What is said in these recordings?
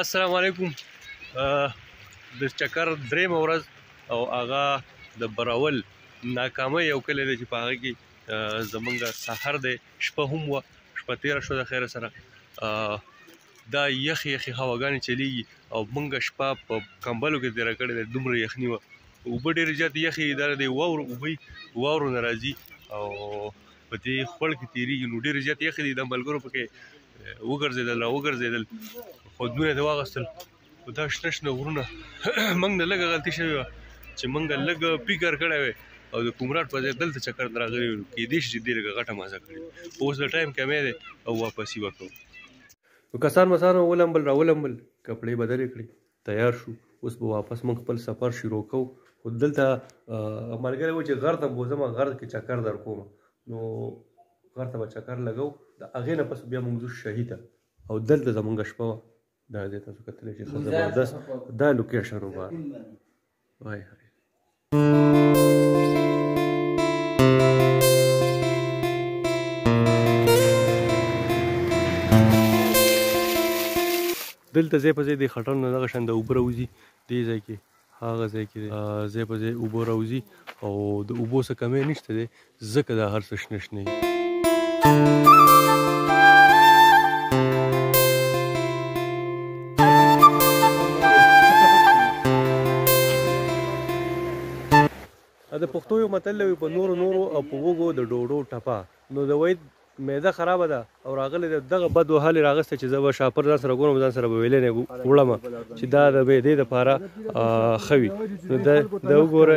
السلام علیکم د چکر دریم ورځ او هغه د براول ناکامه یو کلی دی چې په هغه کې زمونږ سحر دی شپه هم وه شپه تېره شوه د خیره سره دا یخې یخې هواګانې چلیږي او مونږ شپه په کمبلو کې تېره کړې ده دومره یخني وه اوبه ډېرې زیاتې یخې دي دا د واورو اوبه واورو نه راځي او په دې خړ کې تیریږي نو ډېر زیات یخ دي د ملګرو پکې وګرځیدل را وګرځیدل خو دوی د واغستل او دا شنه شنه غرونه موږ نه لګه غلطي شوی و چې موږ لګ پیکر کړی وي او د کومرات په ځای دلته چکر دراغلی و کې دې شي دې لګه غټه مازه کړی اوس د ټایم کمې ده او واپسی وکړو نو کسان مسان ولمبل را ولمبل کپړې بدلې کړې تیار شو اوس به واپس موږ خپل سفر شروع کوو خو دلته ملګری و چې غر ته بوزم غر کې چکر در کوم نو غر ته به چکر لګو د هغې نه پس بیا موږ ځو شهي ته او دلته زمونږ شپه وه دا ځای تاسو کتلی چې ښه زبردست دا لوکیشن وباره وای هاي دلته ځای په ځای د خټر نه دغه شان د اوبه راوځي دې ځای کې هغه ځای کې ځای په ځای اوبه راوځي او د اوبو څه کمی نشته دی ځکه دا هر څه شنه شنه دي. د پښتو یو متل دی په نورو نورو او په وږو د ډوډو ټپه نو د وحید معده خرابه ده او راغلی دی دغه بد وهل یې راغستی چې زه به شاپر ځان سره ګورم ځان سره به ویلنی وړم چې دا د معدې دپاره ښه وي نو د وګوره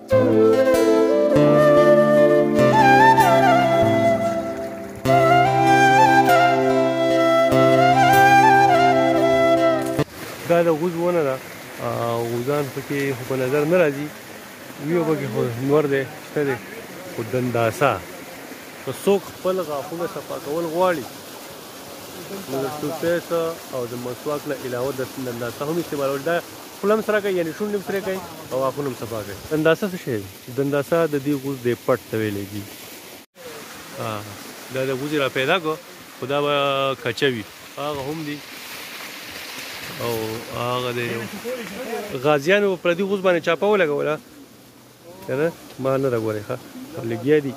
دا د غوز ونه ده غوزان پکې خو په نظر نه راځي ویو پکې خو نور دی شته دی خو دنداسه که څوک خپل غاښونه صفا کول غواړي نو د ټوپیس او د مسواک نه علاوه د دنداسه هم استعمالول دا خوله هم سره کړئ یعنی شونډې هم سرې کړئ او غاښونه هم صفا کړئ. دنداسه څه شی دی؟ دنداسه د دې غوز دی پټ ته ویلی کیږي. ها دا د غوزی را پیدا کړو خو دا به کچه وي. هغه هم دی او هغه دی. غازیانو په پردي غوز باندې چاپه ولګوله. کنه ما نه راګورې ښه پر لګیا دي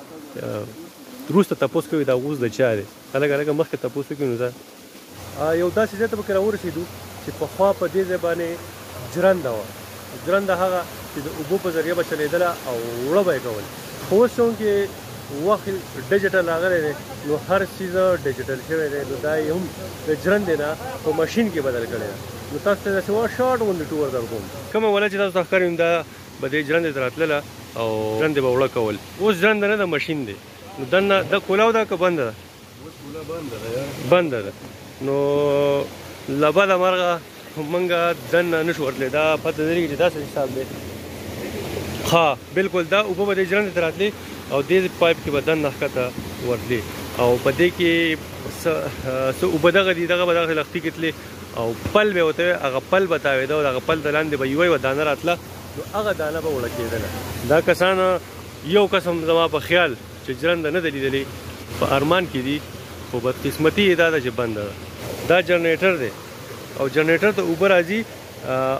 وروسته تپوس کوي دا غوز د چا دی خلک هلکه مخکې تپوس وکړي نو دا یو داسې ځای ته پکې راورسېدو چې پخوا په دې ځای باندې جرنده وه جرنده هغه چې د اوبو په ذریعه به چلېدله او وړه به یې کول خو اوس چونکې وخت ډیجیټل راغلی دی نو هر څیز ډیجیټل شوی دی نو دا یې هم د ژرندې نه په ماشین کې بدل کړی دی نو تاسو ته داسې یوه شارټ غوندې ټور در کوم کومه وله چې تاسو ته ښکاري نو دا به دی ژرنده ته راتلله او ژرنده به اوړه کول اوس ژرنده نه ده ماشین دی نو دننه دا کولاو ده که بنده ده بنده ده نو له بده مرغه مونږ دننه نشو ورتلی دا پته نه لري چې داسې حساب دی ها بالکل دا اوبه به دی ژرنده ته راتلی او دې پایپ کې به دننه ښکته ورتلی او په دې کې څه اوبه دغه دي دغه به دغه لښتي کې تللی او پل به وته هغه پل به تاویده او هغه پل د لاندې به یو یو دانه راتله نو هغه دانه به وړه کېدله دا کسان یو قسم زما په خیال چې جرنده نه دی لیدلی په ارمان کې دي خو بدقسمتي یې دا ده چې بنده ده دا جنریټر دی او جنریټر ته اوبه راځي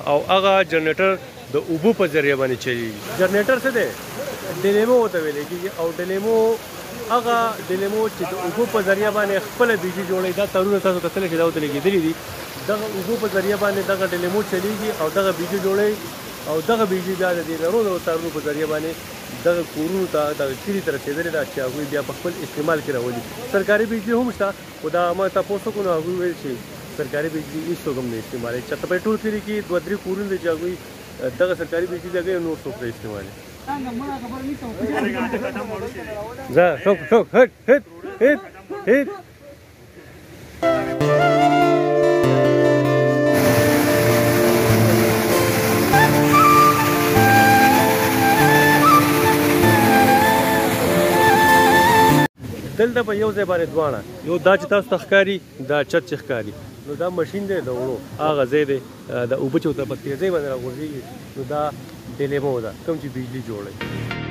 او هغه جنریټر د اوبو په ذريعه باندې چليږي. جرنيټر څه دی؟ ډينيمو ورته ويل کيږي او ډينيمو هغه ډينيمو چې د اوبو په ذريعه باندې خپله بيجي جوړوي دا تارونه تاسو کتلی شئ دا ورته لګيدلي دي دغه اوبو په ذريعه باندې دغه ډينيمو چليږي او دغه بيجي جوړوي او دغه بيجي بيا د دې نرو نرو تارونو په ذريعه باندې دغه کورونو ته دغه کلي ته رسيدلې ده چې هغوی بيا په خپل استعمال کې راولي سرکاري بيجلي هم شته. خو دا ما تپوس وکړو نو هغوی ویل چې سرکاري بجلي هیڅوک هم نه استعمالوي چېرته په دې ټول کلي کې دوه درې کورونه دي چې هغوی دغه سرکاري بجلي لګوي او نور څوک نه استعمالوي ځه څوک څوک هټ هټ هټ هټ دلته په یو ځای باندې دواړه یو دا چې تاسو ته ښکاري دا چت چې ښکاري نو دا ماشین دی د وړو هغه ځای دی د اوبه چې ورته په تېزۍ باندې راغورځېږي نو دا ډیلیمو ده کوم چې بجلي جوړوي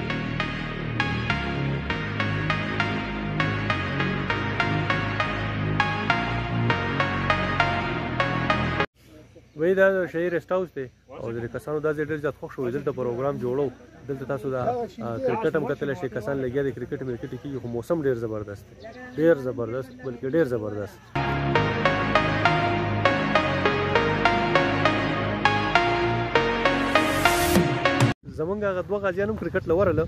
وی دا شهیر رست هاوس دی او د کسانو دا ډېر زیات خوښ شو دلته پروګرام جوړو دلته تاسو دا کرکټ هم کتل شي کسان لګیا دي کرکټ مې کرکټ کیږي خو موسم ډېر زبردست دی ډېر زبردست بلکې ډېر زبردست زمونږ هغه دوه غازیان هم کرکټ لورله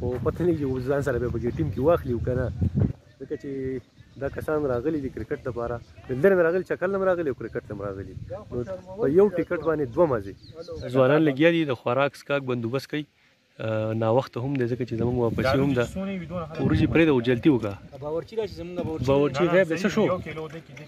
خو پته نه کېږي ځان سره به په ټیم کې واخلي او که نه ځکه چې دا کسان راغلي دي کرکټ لپاره د لرې نه راغلي چکر هم راغلي او کرکټ هم راغلي نو په یو ټیکټ باندې دوه مزې ځوانان لګیا دي د خوراک سکاک بندوبست کوي ناوخته هم دی ځکه چې زمونږ واپسي هم ده ورځې پرې ده او جلتي وکړه باورچي غیب څه شو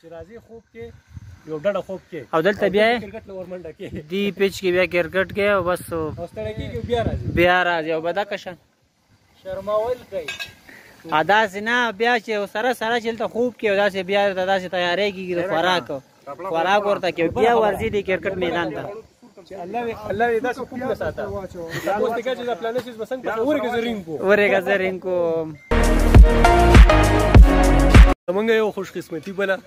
چې راځي خوب کې یو ډډه خوب کې او دلته بیا کرکټ لور منډه کې دی پیچ کې بیا کرکټ کې او بس او ستړی کېږي بیا راځي بیا راځي او بدا کشن شرماول کوي ادا سینا بیا چې سره سره چې ته خوب کې او دا چې بیا دا چې تیارې کېږي خوراک خوراک ورته کې بیا ورځي دی کرکټ میدان ته چې الله وی الله وی داسې کوم نه ساته دا اوس دغه چې دا پلان شي بسنګ په اورګه زرین کو اورګه زرین کو موږ یو خوش قسمتي بل او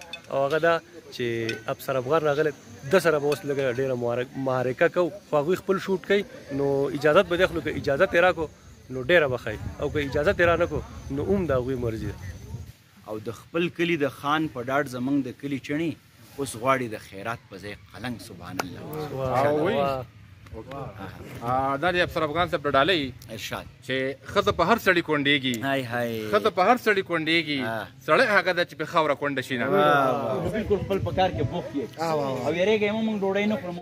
هغه دا چې افسر افغان راغله د سره به اوس لګه ډیره معارکه کو خو هغه خپل شوټ کوي نو اجازه به دخلو که اجازه تیرا کو نو ډیره بخای او که اجازه تیرا نه کو نو اوم دا غوي مرزي او د خپل کلي د خان په ډاډ زمونږ د کلي چڼي اوس غواړي د خیرات په ځای قلنګ سبحان الله دا د افسر افغان صاحب ډالۍ ارشاد چې خزه په هر سړی کونډيږي هاي هاي خزه په هر سړی کونډيږي سړی هغه د چې په خوره کونډ شي نه بالکل خپل پکار کې بوخ یې او یریږي موږ ډوډۍ نه خورو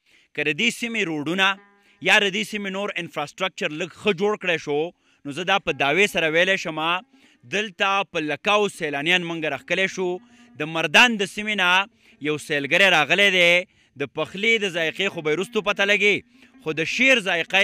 که د دې سیمې روډونه یا د دې سیمې نور انفراسټرکچر لږ ښه جوړ کړی شو نو زه دا په دعوې سره ویلی شم دلته په لکاو سیلانیان منګه راخکلی شو د مردان د سیمې نه یو سیلګری راغلی دی د پخلی د ذایقې خو به وروسته پته لګي خو د شیر ذایقه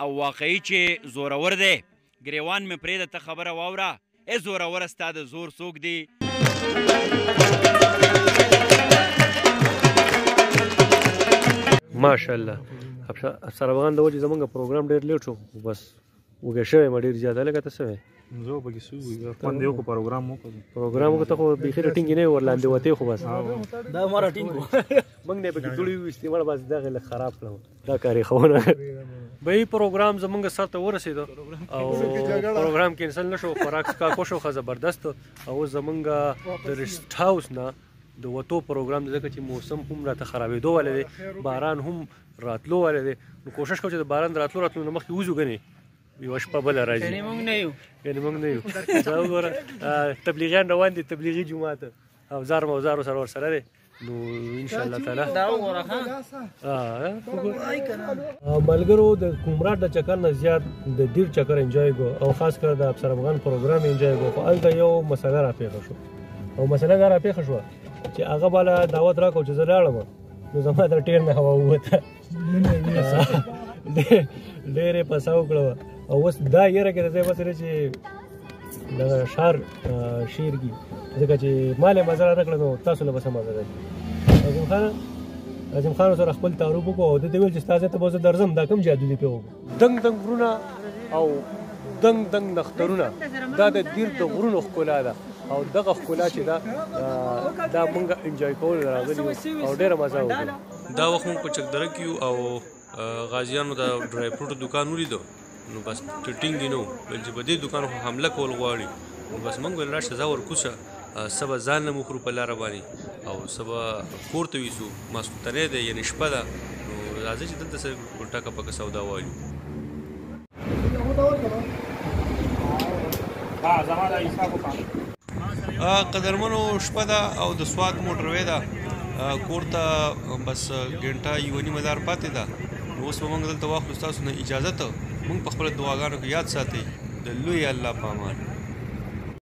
او واقعي چي زورور دی ګريوان مي پريده ته خبره واوره اي زوروره ستا د زور څوک دي ماشاءالله افسر افغان د وجې زمونږ پروګرام ډیر لیټ شو بس وګه شوی ما ډیر زیات لګه ته سوی زه به کیسو باندې یو پروګرام مو پروګرام کو ته خو به خیر ټینګ نه ورلاندې وته خو بس دا مارا ټینګ موږ نه پکې ټولې وی استعمال بس دغه له خراب کړو دا کاری خونه به پروګرام زمونږ سره ته ورسید او پروګرام کینسل نشو خوراک کا کو شو زبردست او زمونږ د رست هاوس نه د وتو پروګرام ځکه چې موسم هم راته خرابېدو ولې باران هم راتلو ولې نو کوشش کوم چې د باران راتلو راتلو مخکې وځو غني یو شپه بل راځي یعنی مونږ نه یو یعنی مونږ نه یو دا وګوره تبلیغیان روان دي تبلیغي جمعه ته او زار مو زار سره ور سره دي نو ان شاء الله تعالی دا وګوره ها او ملګرو د کومرات د چکر نه زیات د ډیر چکر انجوای کو او خاص کر د افسر افغان پروګرام انجوای کو په الته یو مسله را پیښ شو او مسله دا را پیښ شو چې هغه بالا دعوت راکو چې زه لاړم نو زما د ټیر نه هوا وته ډېرې پسا وکړه او اوس دا یره کې زه وسره چې د شهر شیر کی ځکه چې مال مزه نه کړنو تاسو له بسه مزه راځي اعظم خان اعظم خان سره خپل تعارف وکړو او د دې ویل چې تاسو ته بوزه درځم دا کوم جادو دی په وګ دنګ دنګ غرونه او دنګ دنګ نخترونه دا د دیر د غرونو ښکلا ده او دغه ښکلا چې دا دا مونږه انجوای کول راغلی او ډیره مزه وکړه دا وخت موږ په چکدره کې یو او غازیانو د ډرای فروټ دکان ولیدو نو بس ټټینګ نو بل چې په دې دکان خو حمله کول غواړي نو بس موږ ول راشه زا ورکوسه سبا ځان له مخرو په لار باندې او سبا کور ته ویسو ماسوتنه ده یعنی شپه ده نو راځي چې دلته سره ټاکه پکې سودا وایو قدرمنو شپه ده او د سوات موټروي ده کور ته بس ګنټه یو نیمه لار پاتې ده نو اوس به موږ دلته واخلو ستاسو نه اجازه ته موږ په خپل دعاګانو کې یاد ساتي د لوی الله په امان